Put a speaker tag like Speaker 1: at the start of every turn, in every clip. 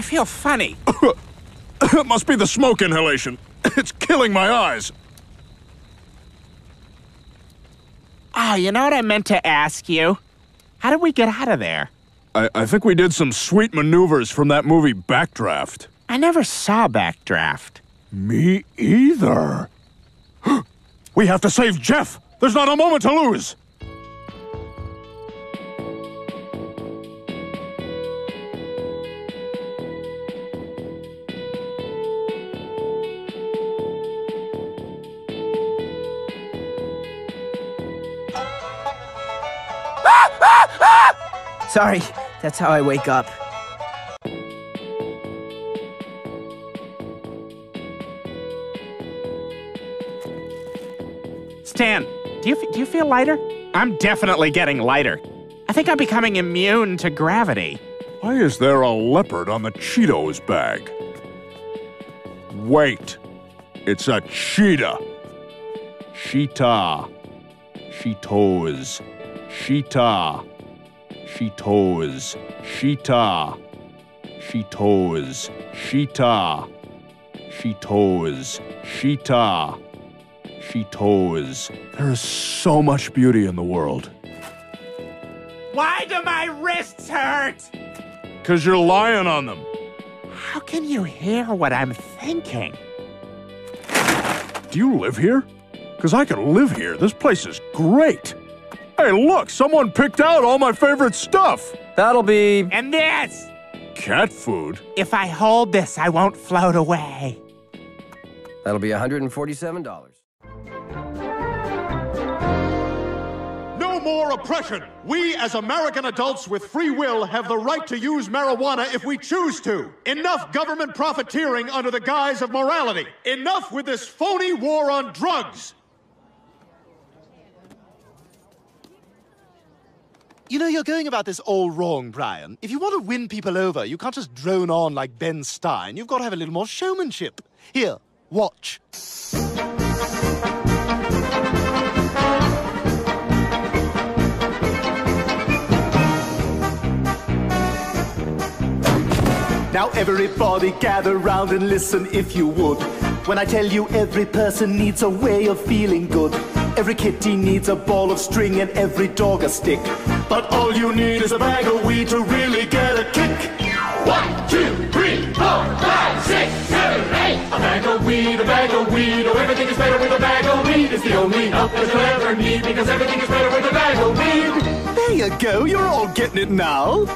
Speaker 1: I feel funny.
Speaker 2: it must be the smoke inhalation. It's killing my eyes.
Speaker 1: Ah, you know what I meant to ask you? How did we get out of there?
Speaker 2: I, I think we did some sweet maneuvers from that movie Backdraft.
Speaker 1: I never saw Backdraft.
Speaker 2: Me either. we have to save Jeff. There's not a moment to lose.
Speaker 3: Sorry, that's how I wake up.
Speaker 1: Stan, do you, do you feel lighter? I'm definitely getting lighter. I think I'm becoming immune to gravity.
Speaker 2: Why is there a leopard on the Cheetos bag? Wait. It's a cheetah. Cheetah. Cheetos. Cheetah. Cheetos. Cheetah. Cheetos. Cheetah. Cheetos. Cheetah. Cheetos. There is so much beauty in the world.
Speaker 1: Why do my wrists hurt?
Speaker 2: Cause you're lying on them.
Speaker 1: How can you hear what I'm thinking?
Speaker 2: Do you live here? Cause I could live here. This place is great. Hey, look, someone picked out all my favorite stuff.
Speaker 3: That'll be.
Speaker 1: And this!
Speaker 2: Cat food?
Speaker 1: If I hold this, I won't float away.
Speaker 3: That'll be $147.
Speaker 4: No more oppression. We, as American adults with free will, have the right to use marijuana if we choose to. Enough government profiteering under the guise of morality. Enough with this phony war on drugs.
Speaker 5: You know, you're going about this all wrong, Brian. If you want to win people over, you can't just drone on like Ben Stein. You've got to have a little more showmanship. Here, watch. Now everybody gather round and listen if you would. When I tell you every person needs a way of feeling good. Every kitty needs a ball of string and every dog a stick. But all you need is a bag of weed to really get a kick.
Speaker 6: One, two, three, four, five, six, seven, eight. A bag of weed, a bag of weed. Oh, everything is better with a bag of weed. It's the only help that you'll ever need because everything is better with a bag of weed.
Speaker 5: There you go, you're all getting it now.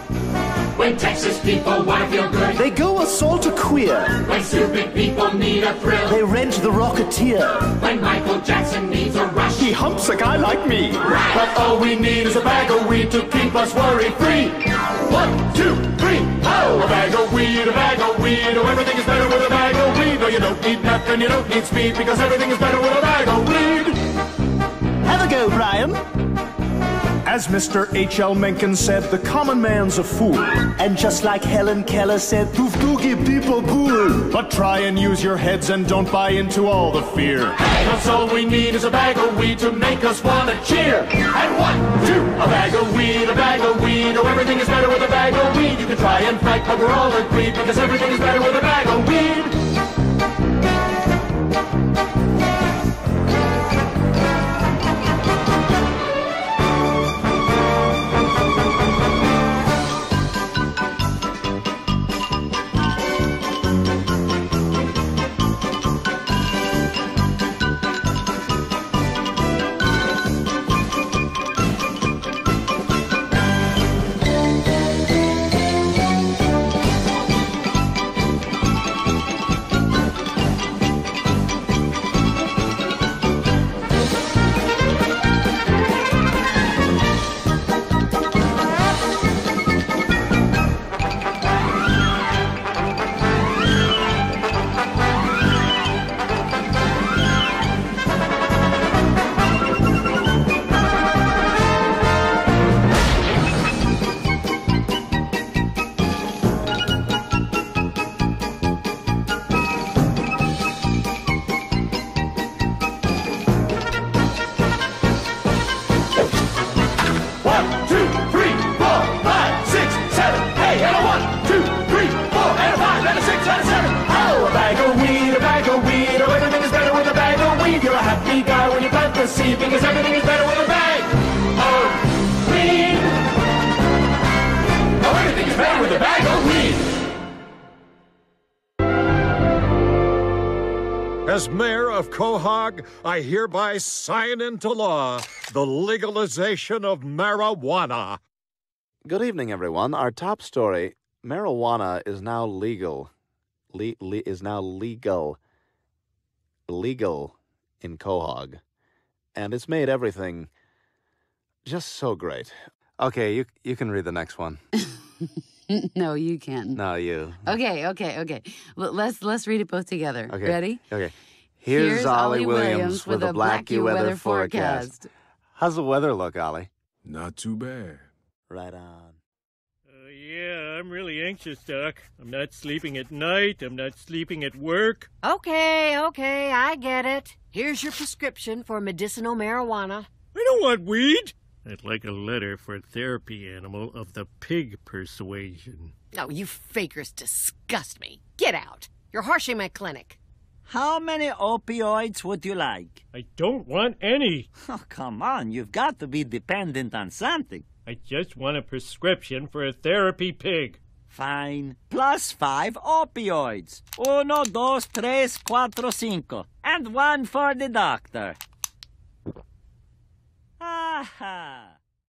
Speaker 6: When Texas people want to feel good.
Speaker 5: They go assault a queer.
Speaker 6: When stupid people need a thrill.
Speaker 5: They rent the Rocketeer.
Speaker 6: When Michael Jackson needs a rush.
Speaker 5: He humps a guy like me.
Speaker 6: Right.
Speaker 4: But all we need is a bag of weed to keep us worry free. One, two, three, oh! A bag of weed, a bag of weed. Oh, everything is better with a bag of weed. No, you don't need nothing, you don't need speed because everything is better with a bag of weed.
Speaker 5: Have a go, Brian.
Speaker 4: As Mr. H.L. Mencken said, the common man's a fool.
Speaker 5: And just like Helen Keller said, "Toof doogie people cool."
Speaker 4: But try and use your heads and don't buy into all the fear. Cause all we need is a bag of weed to make us wanna cheer. And one, two, a bag of weed, a bag of weed. Oh, everything is better with a bag of weed. You can try and fight, but we're all agreed because everything is better with a bag of weed.
Speaker 6: To see because everything is better with a bag of oh, weed. Oh, everything is better with a bag of oh, weed.
Speaker 7: As mayor of Quahog, I hereby sign into law the legalization of marijuana.
Speaker 8: Good evening, everyone. Our top story marijuana is now legal. Le- le- is now legal. Legal in Quahog. And it's made everything just so great. Okay, you, you can read the next one.
Speaker 9: no, you can.
Speaker 8: No, you.
Speaker 9: Okay, okay, okay. Well, let's let's read it both together.
Speaker 8: Okay.
Speaker 9: Ready?
Speaker 8: Okay. Here's, Ollie Williams, with a black U weather forecast. How's the weather look, Ollie?
Speaker 2: Not too bad.
Speaker 8: Right on.
Speaker 10: Yeah, I'm really anxious, Doc. I'm not sleeping at night. I'm not sleeping at work.
Speaker 11: Okay, okay, I get it. Here's your prescription for medicinal marijuana.
Speaker 10: I don't want weed. I'd like a letter for a therapy animal of the pig persuasion.
Speaker 11: Oh, you fakers disgust me. Get out. You're harshing my clinic.
Speaker 12: How many opioids would you like?
Speaker 10: I don't want any.
Speaker 12: Oh, come on, you've got to be dependent on something.
Speaker 10: I just want a prescription for a therapy pig.
Speaker 12: Fine. Plus five opioids. Uno, dos, tres, cuatro, cinco. And one for the doctor. Aha!